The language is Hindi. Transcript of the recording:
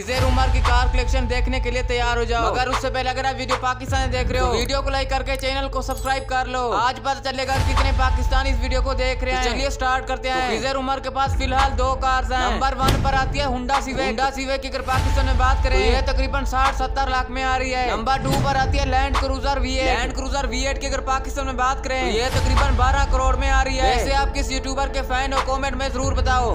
जेर उमर की कार कलेक्शन देखने के लिए तैयार हो जाओ। अगर उससे पहले अगर आप वीडियो पाकिस्तान देख रहे हो तो वीडियो को लाइक करके चैनल को सब्सक्राइब कर लो। आज पता चलेगा कितने पाकिस्तानी इस वीडियो को देख रहे तो हैं। चलिए स्टार्ट करते हैं। तो विजय उमर के पास फ़िलहाल दो कार्स हैं। नंबर वन पर आती है हुडा सीवे हुडा सिवे की अगर पाकिस्तान में बात करें तो तकरीबन साठ सत्तर लाख में आ रही है। नंबर टू पर आती है land cruiser V land cruiser V की अगर पाकिस्तान में बात करें तो यह तकरीबन बारह करोड़ में आ रही है। ऐसे आप किस यूट्यूबर के फ़ैन हो कॉमेंट में ज़रूर बताओ।